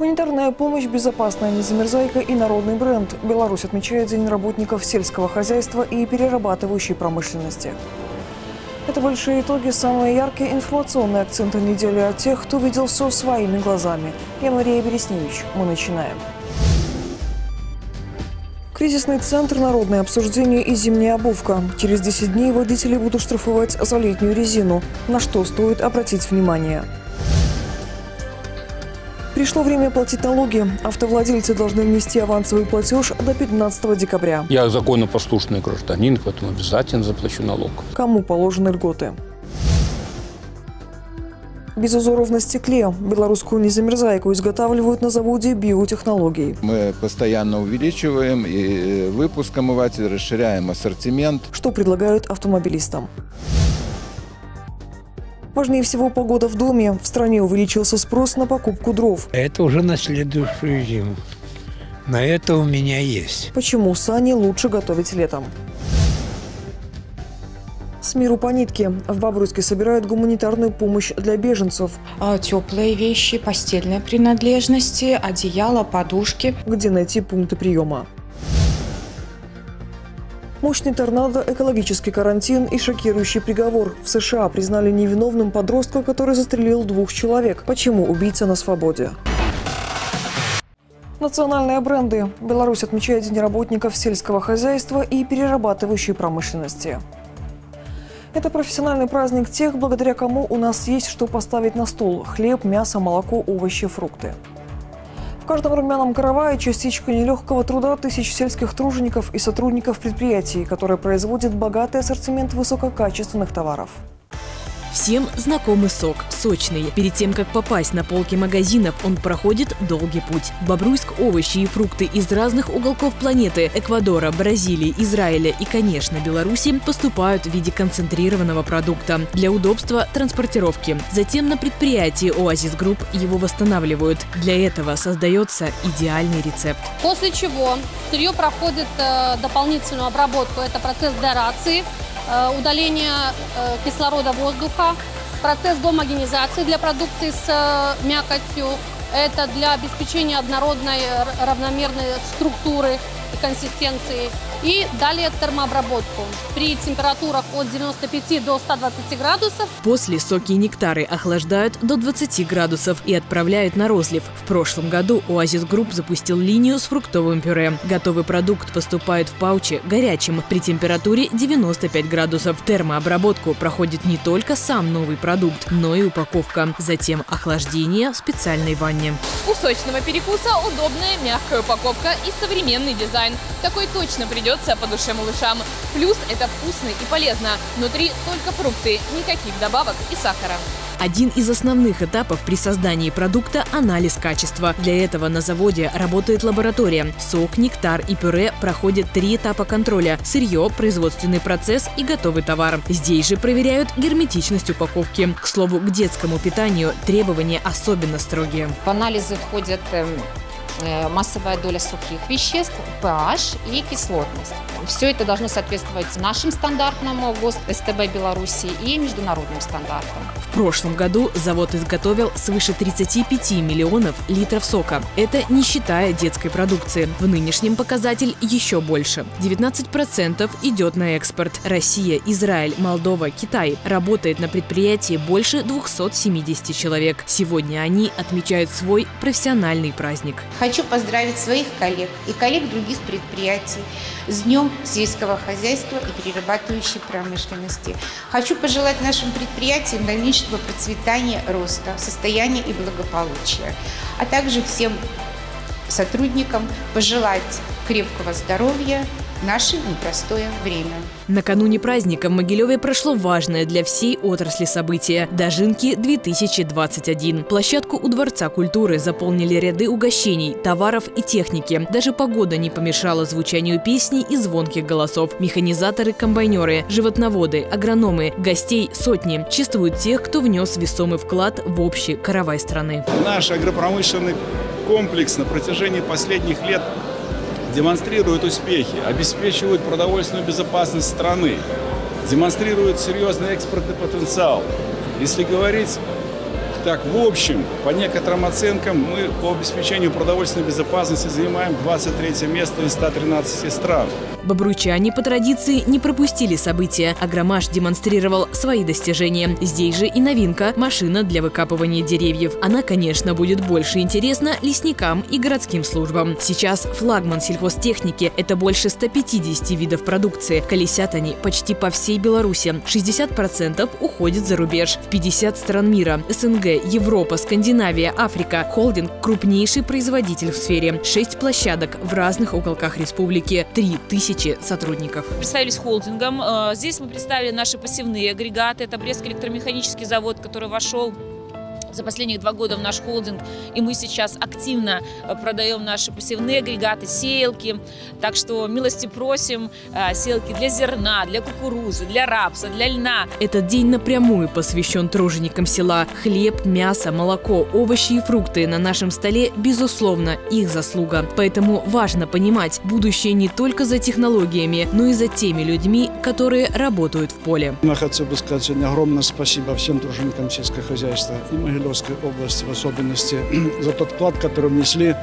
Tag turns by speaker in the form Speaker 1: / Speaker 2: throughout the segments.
Speaker 1: Гуманитарная помощь, безопасная незамерзайка и народный бренд. Беларусь отмечает День работников сельского хозяйства и перерабатывающей промышленности. Это большие итоги, самые яркие информационные акценты недели от тех, кто видел все своими глазами. Я Мария Бересневич. Мы начинаем. Кризисный центр, народное обсуждение и зимняя обувка. Через 10 дней водители будут штрафовать за летнюю резину. На что стоит обратить внимание? Пришло время платить налоги. Автовладельцы должны внести авансовый платеж до 15 декабря.
Speaker 2: Я законопослушный гражданин, поэтому обязательно заплачу налог.
Speaker 1: Кому положены льготы? Без узоров на стекле. Белорусскую незамерзайку изготавливают на заводе биотехнологий.
Speaker 3: Мы постоянно увеличиваем и выпуск омывателей, расширяем ассортимент.
Speaker 1: Что предлагают автомобилистам? Важнее всего погода в доме. В стране увеличился спрос на покупку дров.
Speaker 4: Это уже на следующую зиму. На это у меня есть.
Speaker 1: Почему сани лучше готовить летом? С миру по нитке. В Бобруйске собирают гуманитарную помощь для беженцев.
Speaker 5: А, Теплые вещи, постельные принадлежности, одеяло, подушки.
Speaker 1: Где найти пункты приема? Мощный торнадо, экологический карантин и шокирующий приговор. В США признали невиновным подростка, который застрелил двух человек. Почему убийца на свободе? Национальные бренды. Беларусь отмечает День работников сельского хозяйства и перерабатывающей промышленности. Это профессиональный праздник тех, благодаря кому у нас есть что поставить на стол – хлеб, мясо, молоко, овощи, фрукты. В каждом румяном каравае частичка нелегкого труда тысяч сельских тружеников и сотрудников предприятий, которые производят богатый ассортимент высококачественных товаров.
Speaker 6: Всем знакомый сок, сочный. Перед тем, как попасть на полки магазинов, он проходит долгий путь. В Бобруйск овощи и фрукты из разных уголков планеты – Эквадора, Бразилии, Израиля и, конечно, Беларуси – поступают в виде концентрированного продукта для удобства транспортировки. Затем на предприятии «Оазис Групп» его восстанавливают. Для этого создается идеальный рецепт.
Speaker 7: После чего сырье проходит э, дополнительную обработку. Это процесс деаэрации, удаление э, кислорода воздуха, процесс гомогенизации для продукции с э, мякотью. Это для обеспечения однородной равномерной структуры и консистенции. И далее термообработку при температурах от 95 до 120 градусов.
Speaker 6: После соки и нектары охлаждают до 20 градусов и отправляют на розлив. В прошлом году Оазис Групп запустил линию с фруктовым пюре. Готовый продукт поступает в паучи горячим при температуре 95 градусов. Термообработку проходит не только сам новый продукт, но и упаковка. Затем охлаждение в специальной ванне.
Speaker 8: У сочного перекуса удобная мягкая упаковка и современный дизайн. Такой точно придет придется по душе малышам. Плюс это вкусно и полезно. Внутри только фрукты, никаких добавок и сахара.
Speaker 6: Один из основных этапов при создании продукта – анализ качества. Для этого на заводе работает лаборатория. Сок, нектар и пюре проходят три этапа контроля – сырье, производственный процесс и готовый товар. Здесь же проверяют герметичность упаковки. К слову, к детскому питанию требования особенно строгие.
Speaker 5: В анализы входят эм, массовая доля сухих веществ, pH и кислотность. Все это должно соответствовать нашим стандартам ГОСТ СТБ Беларуси и международным стандартам.
Speaker 6: В прошлом году завод изготовил свыше 35 миллионов литров сока. Это не считая детской продукции. В нынешнем показатель еще больше. 19% идет на экспорт. Россия, Израиль, Молдова, Китай. Работает на предприятии больше 270 человек. Сегодня они отмечают свой профессиональный праздник.
Speaker 9: Хочу поздравить своих коллег и коллег других предприятий с Днем сельского хозяйства и перерабатывающей промышленности. Хочу пожелать нашим предприятиям дальнейшего процветания, роста, состояния и благополучия, а также всем сотрудникам пожелать крепкого здоровья, наше непростое время.
Speaker 6: Накануне праздника в Могилеве прошло важное для всей отрасли событие – Дожинки-2021. Площадку у Дворца культуры заполнили ряды угощений, товаров и техники. Даже погода не помешала звучанию песни и звонких голосов. Механизаторы, комбайнеры, животноводы, агрономы, гостей сотни чествуют тех, кто внес весомый вклад в общий каравай страны.
Speaker 10: Наш агропромышленный комплекс на протяжении последних лет демонстрируют успехи, обеспечивают продовольственную безопасность страны, демонстрируют серьезный экспортный потенциал. Если говорить Так, в общем, по некоторым оценкам, мы по обеспечению продовольственной безопасности занимаем 23 место из 113 стран.
Speaker 6: Бобруйчане по традиции не пропустили события. Агромаш демонстрировал свои достижения. Здесь же и новинка – машина для выкапывания деревьев. Она, конечно, будет больше интересна лесникам и городским службам. Сейчас флагман сельхозтехники – это больше 150 видов продукции. Колесят они почти по всей Беларуси. 60% уходит за рубеж. В 50 стран мира – СНГ, Европа, Скандинавия, Африка. Холдинг – крупнейший производитель в сфере. Шесть площадок в разных уголках республики. Три тысячи сотрудников.
Speaker 11: Представились холдингом. Э, Здесь мы представили наши пассивные агрегаты. Это Брестский электромеханический завод, который вошел за последние два года в наш холдинг, и мы сейчас активно э, продаем наши пассивные агрегаты, сеялки. Так что милости просим, э, сеялки для зерна, для кукурузы, для рапса, для льна.
Speaker 6: Этот день напрямую посвящен труженикам села. Хлеб, мясо, молоко, овощи и фрукты на нашем столе, безусловно, их заслуга. Поэтому важно понимать, будущее не только за технологиями, но и за теми людьми, которые работают в поле.
Speaker 12: Я хотел бы сказать сегодня огромное спасибо всем труженикам сельского хозяйства и Могилевской области в особенности за тот вклад, который внесли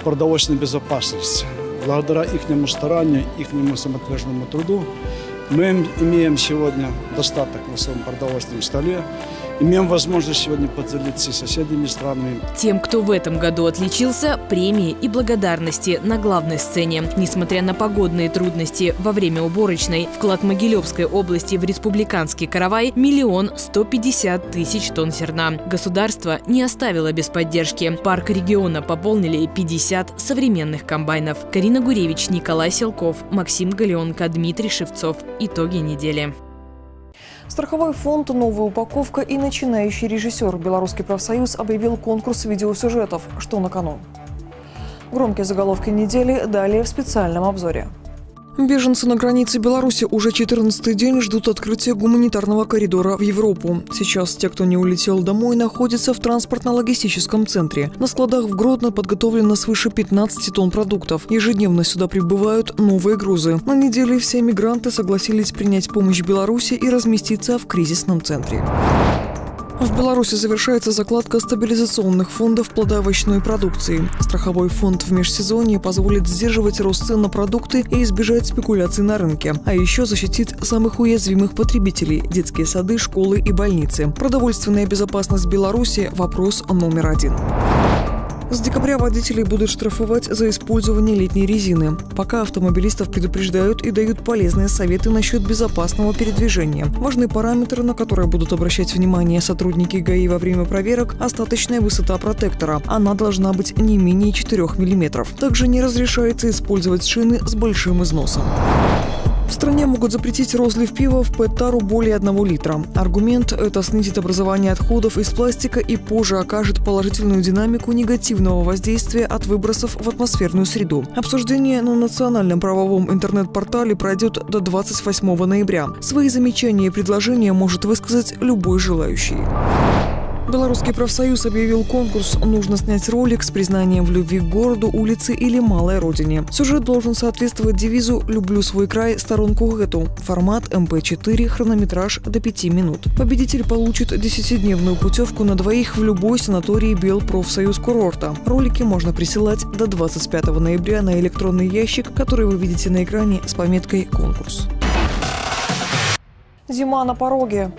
Speaker 12: в продовольственную безопасность. Благодаря их старанию, их самоотверженному труду мы имеем сегодня достаток на своем продовольственном столе, имеем возможность сегодня поделиться с соседними странами.
Speaker 6: Тем, кто в этом году отличился, премии и благодарности на главной сцене. Несмотря на погодные трудности во время уборочной, вклад Могилевской области в республиканский каравай – миллион сто пятьдесят тысяч тонн зерна. Государство не оставило без поддержки. Парк региона пополнили 50 современных комбайнов. Карина Гуревич, Николай Селков, Максим Галеонко, Дмитрий Шевцов. Итоги недели.
Speaker 1: Страховой фонд «Новая упаковка» и начинающий режиссер Белорусский профсоюз объявил конкурс видеосюжетов. Что на кону? Громкие заголовки недели далее в специальном обзоре. Беженцы на границе Беларуси уже 14 день ждут открытия гуманитарного коридора в Европу. Сейчас те, кто не улетел домой, находятся в транспортно-логистическом центре. На складах в Гродно подготовлено свыше 15 тонн продуктов. Ежедневно сюда прибывают новые грузы. На неделе все мигранты согласились принять помощь Беларуси и разместиться в кризисном центре. В Беларуси завершается закладка стабилизационных фондов плодоовощной продукции. Страховой фонд в межсезонье позволит сдерживать рост цен на продукты и избежать спекуляций на рынке. А еще защитит самых уязвимых потребителей – детские сады, школы и больницы. Продовольственная безопасность Беларуси – вопрос номер один. С декабря водителей будут штрафовать за использование летней резины. Пока автомобилистов предупреждают и дают полезные советы насчет безопасного передвижения. Важный параметр, на который будут обращать внимание сотрудники ГАИ во время проверок – остаточная высота протектора. Она должна быть не менее 4 мм. Также не разрешается использовать шины с большим износом. В стране могут запретить розлив пива в ПЭТ-тару более 1 литра. Аргумент – это снизит образование отходов из пластика и позже окажет положительную динамику негативного воздействия от выбросов в атмосферную среду. Обсуждение на национальном правовом интернет-портале пройдет до 28 ноября. Свои замечания и предложения может высказать любой желающий. Белорусский профсоюз объявил конкурс «Нужно снять ролик с признанием в любви к городу, улице или малой родине». Сюжет должен соответствовать девизу «Люблю свой край, старонку гэту». Формат MP4, хронометраж до 5 минут. Победитель получит 10-дневную путевку на двоих в любой санаторий Белпрофсоюзкурорта. Ролики можно присылать до 25 ноября на электронный ящик, который вы видите на экране с пометкой «Конкурс». Зима на пороге.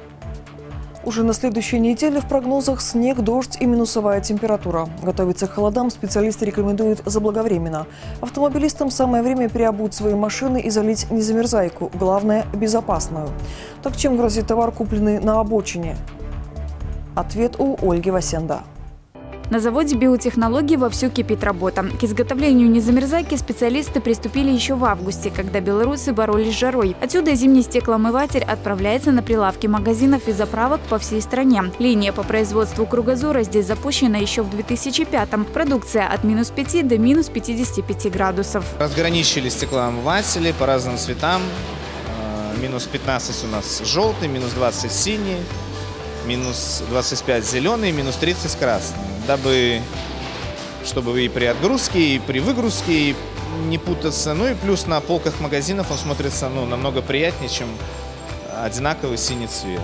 Speaker 1: Уже на следующей неделе в прогнозах снег, дождь и минусовая температура. Готовиться к холодам специалисты рекомендуют заблаговременно. Автомобилистам самое время переобуть свои машины и залить незамерзайку. Главное – безопасную. Так чем грозит товар, купленный на обочине? Ответ у Ольги Васенда.
Speaker 13: На заводе биотехнологии вовсю кипит работа. К изготовлению незамерзайки специалисты приступили еще в августе, когда белорусы боролись с жарой. Отсюда зимний стеклоомыватель отправляется на прилавки магазинов и заправок по всей стране. Линия по производству кругозора здесь запущена еще в 2005-м. Продукция от минус 5 до минус 55 градусов.
Speaker 14: Разграничили стеклоомыватели по разным цветам. Э, минус 15 у нас желтый, минус 20 синий, минус 25 зеленый, минус 30 красный дабы чтобы и при отгрузке, и при выгрузке не путаться. Ну и плюс на полках магазинов он смотрится ну, намного приятнее, чем одинаковый синий цвет.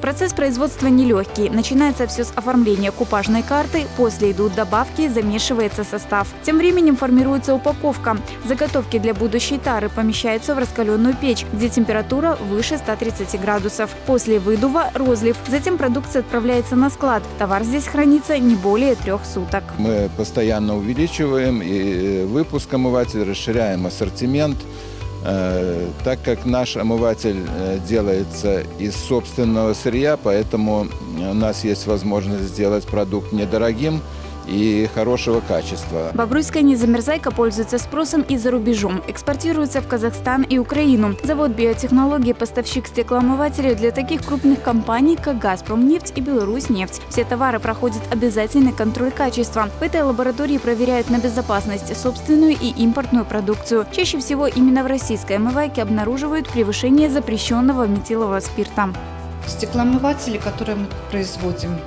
Speaker 13: Процесс производства нелегкий. Начинается все с оформления купажной карты, после идут добавки, замешивается состав. Тем временем формируется упаковка. Заготовки для будущей тары помещаются в раскаленную печь, где температура выше 130 градусов. После выдува – розлив. Затем продукция отправляется на склад. Товар здесь хранится не более трех суток.
Speaker 3: Мы постоянно увеличиваем и выпуск омывателя, расширяем ассортимент. Э, Так как наш омыватель э, делается из собственного сырья, поэтому у нас есть возможность сделать продукт недорогим и хорошего качества.
Speaker 13: Бобруйская незамерзайка пользуется спросом и за рубежом. Экспортируется в Казахстан и Украину. Завод биотехнологии – поставщик стеклоомывателей для таких крупных компаний, как «Газпромнефть» и «Беларусьнефть». Все товары проходят обязательный контроль качества. В этой лаборатории проверяют на безопасность собственную и импортную продукцию. Чаще всего именно в российской омывайке обнаруживают превышение запрещенного метилового спирта.
Speaker 9: Стеклоомыватели, которые мы производим,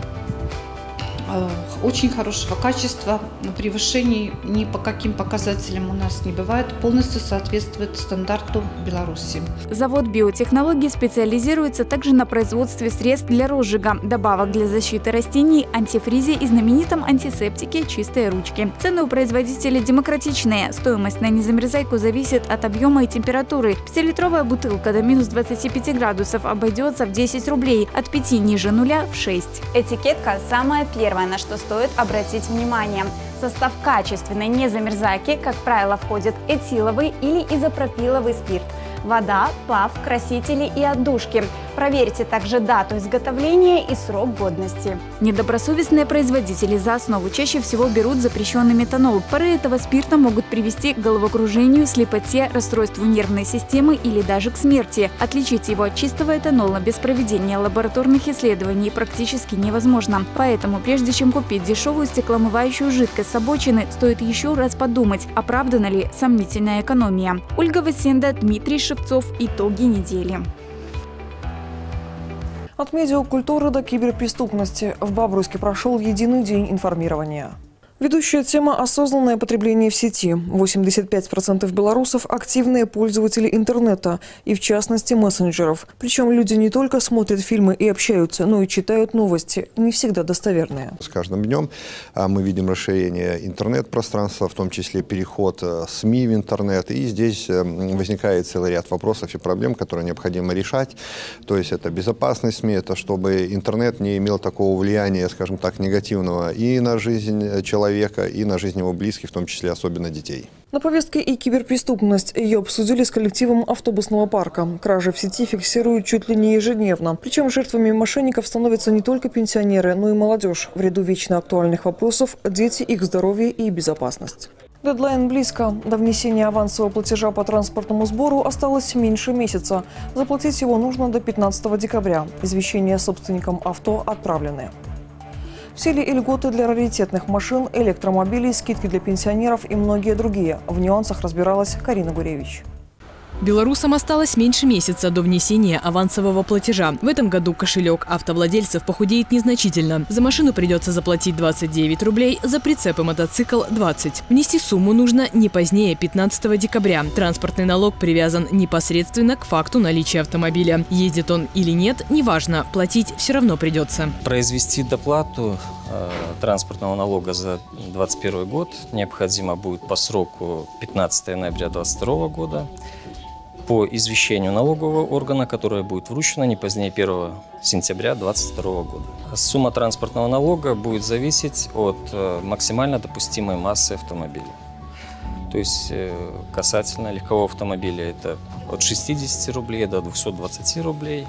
Speaker 9: очень хорошего качества, превышений ни по каким показателям у нас не бывает, полностью соответствует стандарту Беларуси.
Speaker 13: Завод биотехнологий специализируется также на производстве средств для розжига, добавок для защиты растений, антифризе и знаменитом антисептике «Чистые ручки». Цены у производителей демократичные. Стоимость на незамерзайку зависит от объема и температуры. Пятилитровая бутылка до минус 25 градусов обойдется в 10 рублей, от 5 ниже нуля в 6.
Speaker 15: Этикетка – самое первое, на что стоит обратить внимание. В состав качественной незамерзайки, как правило, входит этиловый или изопропиловый спирт, вода, пав, красители и отдушки. Проверьте также дату изготовления и срок годности.
Speaker 13: Недобросовестные производители за основу чаще всего берут запрещенный метанол. Пары этого спирта могут привести к головокружению, слепоте, расстройству нервной системы или даже к смерти. Отличить его от чистого этанола без проведения лабораторных исследований практически невозможно. Поэтому, прежде чем купить дешевую стекломывающую жидкость с обочины, стоит еще раз подумать, оправдана ли сомнительная экономия. Ольга Васенда, Дмитрий Шевцов. Итоги недели.
Speaker 1: От медиакультуры до киберпреступности в Бобруйске прошел единый день информирования. Ведущая тема – осознанное потребление в сети. 85% белорусов – активные пользователи интернета и, в частности, мессенджеров. Причем люди не только смотрят фильмы и общаются, но и читают новости, не всегда достоверные.
Speaker 16: С каждым днем а, мы видим расширение интернет-пространства, в том числе переход э, СМИ в интернет. И здесь э, возникает целый ряд вопросов и проблем, которые необходимо решать. То есть это безопасность СМИ, это чтобы интернет не имел такого влияния, скажем так, негативного и на жизнь человека, и на жизнь его близких, в том числе особенно детей.
Speaker 1: На повестке и киберпреступность. Ее обсудили с коллективом автобусного парка. Кражи в сети фиксируют чуть ли не ежедневно. Причем жертвами мошенников становятся не только пенсионеры, но и молодежь. В ряду вечно актуальных вопросов – дети, их здоровье и безопасность. Дедлайн близко. До внесения авансового платежа по транспортному сбору осталось меньше месяца. Заплатить его нужно до 15 декабря. Извещения собственникам авто отправлены. В силе и льготы для раритетных машин, электромобилей, скидки для пенсионеров и многие другие. В нюансах разбиралась Карина Гуревич.
Speaker 6: Белорусам осталось меньше месяца до внесения авансового платежа. В этом году кошелек автовладельцев похудеет незначительно. За машину придется заплатить 29 рублей, за прицеп и мотоцикл – 20. Внести сумму нужно не позднее 15 декабря. Транспортный налог привязан непосредственно к факту наличия автомобиля. Ездит он или нет, неважно, платить все равно придется.
Speaker 17: Произвести доплату э, транспортного налога за 2021 год необходимо будет по сроку 15 ноября 2022 года по извещению налогового органа, которое будет вручено не позднее 1 сентября 2022 года. Сумма транспортного налога будет зависеть от э, максимально допустимой массы автомобиля. То есть э, касательно легкового автомобиля это от 60 рублей до 220 рублей,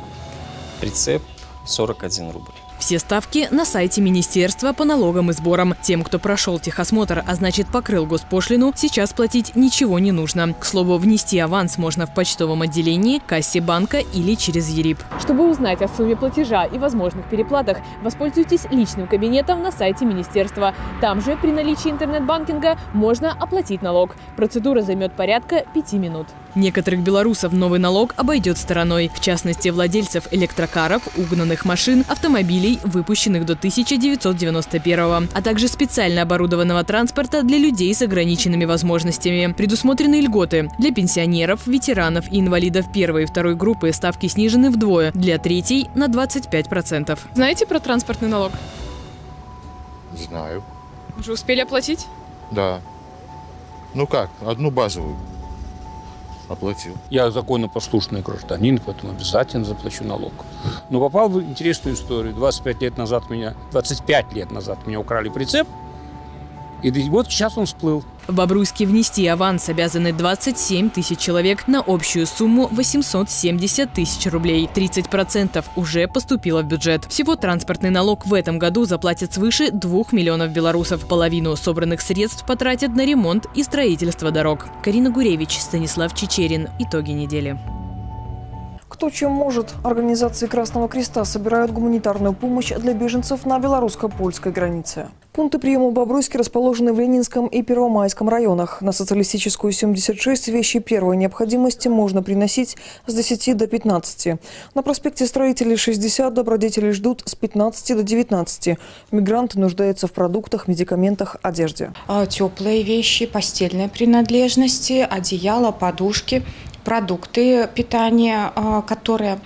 Speaker 17: прицеп 41 рубль.
Speaker 6: Все ставки на сайте Министерства по налогам и сборам. Тем, кто прошел техосмотр, а значит покрыл госпошлину, сейчас платить ничего не нужно. К слову, внести аванс можно в почтовом отделении, кассе банка или через ЕРИП.
Speaker 18: Чтобы узнать о сумме платежа и возможных переплатах, воспользуйтесь личным кабинетом на сайте Министерства. Там же при наличии интернет-банкинга можно оплатить налог. Процедура займет порядка пяти минут.
Speaker 6: Некоторых белорусов новый налог обойдет стороной. В частности, владельцев электрокаров, угнанных машин, автомобилей, выпущенных до 1991 а также специально оборудованного транспорта для людей с ограниченными возможностями. Предусмотрены льготы. Для пенсионеров, ветеранов и инвалидов первой и второй группы ставки снижены вдвое, для третьей – на 25%.
Speaker 18: Знаете про транспортный налог?
Speaker 19: Знаю.
Speaker 18: Уже успели оплатить?
Speaker 19: Да. Ну как, одну базовую оплатил.
Speaker 2: Я законопослушный гражданин, поэтому обязательно заплачу налог. Но попал в интересную историю. 25 лет назад меня, 25 лет назад меня украли прицеп, и вот сейчас он всплыл.
Speaker 6: В Бобруйске внести аванс обязаны 27 тысяч человек на общую сумму 870 тысяч рублей. 30% уже поступило в бюджет. Всего транспортный налог в этом году заплатят свыше 2 миллионов белорусов. Половину собранных средств потратят на ремонт и строительство дорог. Карина Гуревич, Станислав Чечерин. Итоги недели.
Speaker 1: Кто чем может, организации Красного Креста собирают гуманитарную помощь для беженцев на белорусско-польской границе. Пункты приема в Бобруйске расположены в Ленинском и Первомайском районах. На социалистическую 76 вещи первой необходимости можно приносить с 10 до 15. На проспекте Строителей 60 добродетели ждут с 15 до 19. Мигранты нуждаются в продуктах, медикаментах, одежде.
Speaker 20: А, теплые вещи, постельные принадлежности, одеяло, подушки, продукты питания, а, которые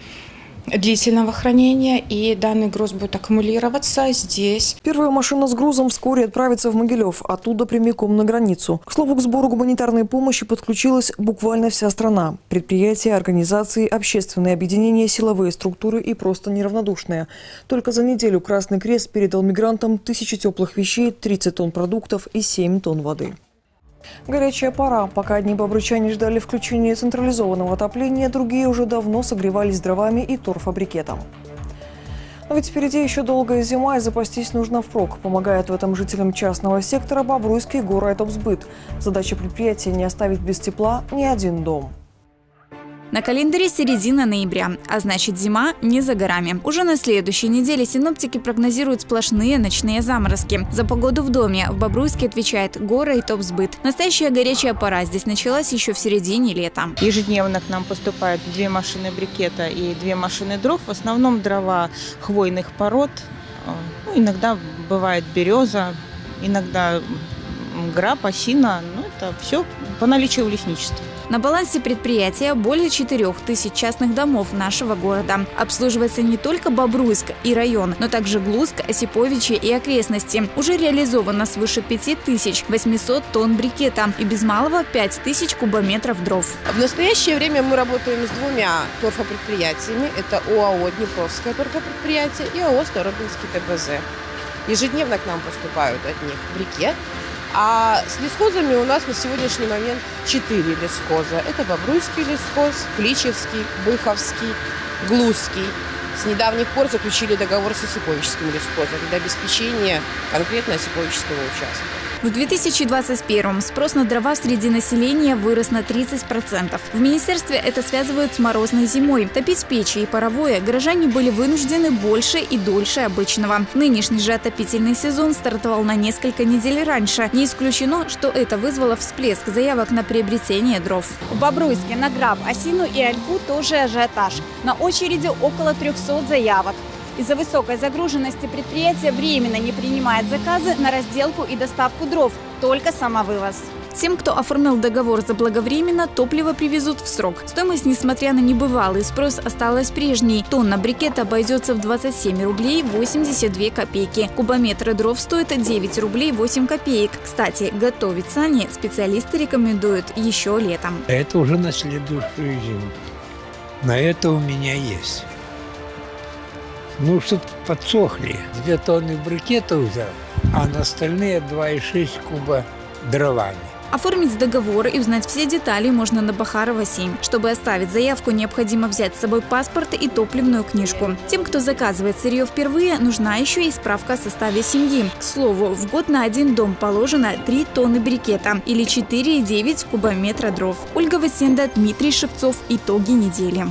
Speaker 20: длительного хранения, и данный груз будет аккумулироваться здесь.
Speaker 1: Первая машина с грузом вскоре отправится в Могилев, оттуда прямиком на границу. К слову, к сбору гуманитарной помощи подключилась буквально вся страна. Предприятия, организации, общественные объединения, силовые структуры и просто неравнодушные. Только за неделю Красный Крест передал мигрантам тысячи теплых вещей, 30 тонн продуктов и 7 тонн воды. Горячая пора. Пока одни бобручане ждали включения централизованного отопления, другие уже давно согревались дровами и торфабрикетом. Но ведь впереди еще долгая зима, и запастись нужно впрок. Помогает в этом жителям частного сектора Бобруйский город Обсбыт. Задача предприятия не оставить без тепла ни один дом.
Speaker 13: На календаре середина ноября, а значит зима не за горами. Уже на следующей неделе синоптики прогнозируют сплошные ночные заморозки. За погоду в доме в Бобруйске отвечает Гора и Топсбыт. Настоящая горячая пора здесь началась еще в середине лета.
Speaker 21: Ежедневно к нам поступают две машины брикета и две машины дров. В основном дрова хвойных пород. Ну, иногда бывает береза, иногда граб, осина. Ну, это все по наличию лесничества.
Speaker 13: На балансе предприятия более 4 тысяч частных домов нашего города. Обслуживается не только Бобруйск и район, но также Глузк, Осиповичи и окрестности. Уже реализовано свыше 5800 тонн брикета и без малого 5000 кубометров дров.
Speaker 22: В настоящее время мы работаем с двумя торфопредприятиями. Это ОАО «Днепровское торфопредприятие» и ОАО «Старобинский ТБЗ». Ежедневно к нам поступают от них брикет, а с лесхозами у нас на сегодняшний момент четыре лесхоза. Это Бобруйский лесхоз, Кличевский, Быховский, Глузский. С недавних пор заключили договор с Осиповическим лесхозом для обеспечения конкретно Осиповического участка.
Speaker 13: В 2021 спрос на дрова среди населения вырос на 30%. В министерстве это связывают с морозной зимой. Топить печи и паровое горожане были вынуждены больше и дольше обычного. Нынешний же отопительный сезон стартовал на несколько недель раньше. Не исключено, что это вызвало всплеск заявок на приобретение дров.
Speaker 15: В Бобруйске на граб, осину и альпу тоже ажиотаж. На очереди около 300 заявок. Из-за высокой загруженности предприятие временно не принимает заказы на разделку и доставку дров, только самовывоз.
Speaker 13: Тем, кто оформил договор заблаговременно, топливо привезут в срок. Стоимость, несмотря на небывалый спрос, осталась прежней. Тонна брикета обойдется в 27 рублей 82 копейки. Кубометры дров стоят 9 рублей 8 копеек. Кстати, готовить сани специалисты рекомендуют еще летом.
Speaker 4: Это уже на следующую зиму. На это у меня есть. Ну, чтобы подсохли. Две тонны брикета взял, а на остальные 2,6 куба дровами.
Speaker 13: Оформить договор и узнать все детали можно на Бахарова 7. Чтобы оставить заявку, необходимо взять с собой паспорт и топливную книжку. Тем, кто заказывает сырье впервые, нужна еще и справка о составе семьи. К слову, в год на один дом положено 3 тонны брикета или 4,9 кубометра дров. Ольга Васенда, Дмитрий Шевцов. Итоги недели.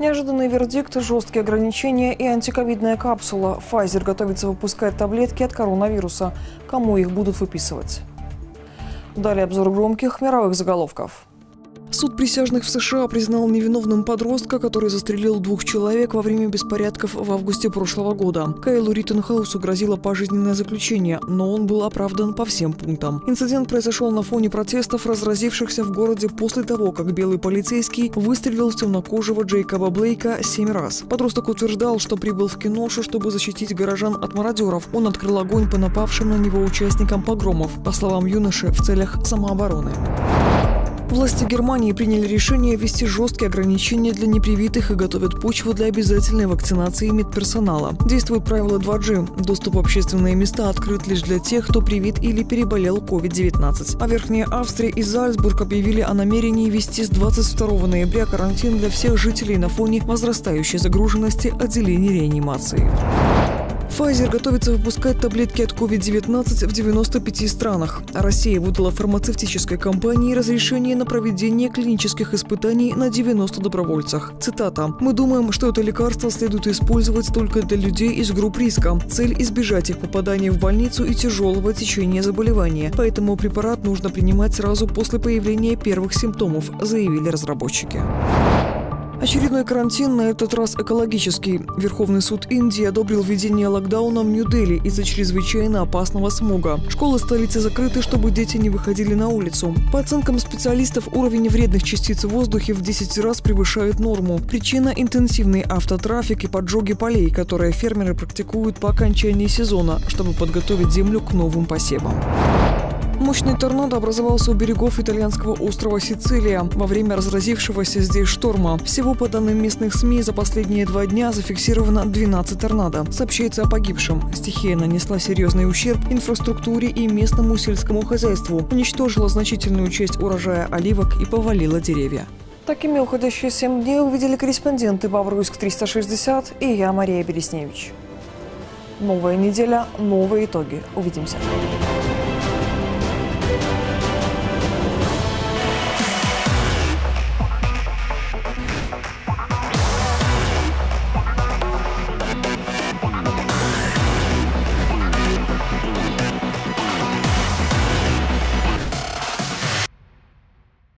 Speaker 1: Неожиданный вердикт, жесткие ограничения и антиковидная капсула. Pfizer готовится выпускать таблетки от коронавируса. Кому их будут выписывать? Далее обзор громких мировых заголовков. Суд присяжных в США признал невиновным подростка, который застрелил двух человек во время беспорядков в августе прошлого года. Кайлу Риттенхаусу грозило пожизненное заключение, но он был оправдан по всем пунктам. Инцидент произошел на фоне протестов, разразившихся в городе после того, как белый полицейский выстрелил в темнокожего Джейкоба Блейка семь раз. Подросток утверждал, что прибыл в Киношу, чтобы защитить горожан от мародеров. Он открыл огонь по напавшим на него участникам погромов, по словам юноши, в целях самообороны. Власти Германии приняли решение ввести жесткие ограничения для непривитых и готовят почву для обязательной вакцинации медперсонала. Действуют правила 2G. Доступ в общественные места открыт лишь для тех, кто привит или переболел COVID-19. А Верхняя Австрия и Зальцбург объявили о намерении ввести с 22 ноября карантин для всех жителей на фоне возрастающей загруженности отделений реанимации. Pfizer готовится выпускать таблетки от COVID-19 в 95 странах. Россия выдала фармацевтической компании разрешение на проведение клинических испытаний на 90 добровольцах. Цитата. «Мы думаем, что это лекарство следует использовать только для людей из групп риска. Цель – избежать их попадания в больницу и тяжелого течения заболевания. Поэтому препарат нужно принимать сразу после появления первых симптомов», заявили разработчики. Очередной карантин, на этот раз экологический. Верховный суд Индии одобрил введение локдауна в Нью-Дели из-за чрезвычайно опасного смога. Школы столицы закрыты, чтобы дети не выходили на улицу. По оценкам специалистов, уровень вредных частиц в воздухе в 10 раз превышает норму. Причина – интенсивный автотрафик и поджоги полей, которые фермеры практикуют по окончании сезона, чтобы подготовить землю к новым посевам. Мощный торнадо образовался у берегов итальянского острова Сицилия во время разразившегося здесь шторма. Всего, по данным местных СМИ, за последние два дня зафиксировано 12 торнадо. Сообщается о погибшем. Стихия нанесла серьезный ущерб инфраструктуре и местному сельскому хозяйству, уничтожила значительную часть урожая оливок и повалила деревья. Такими уходящие семь дней увидели корреспонденты Бавруйск-360 и я, Мария Бересневич. Новая неделя, новые итоги. Увидимся.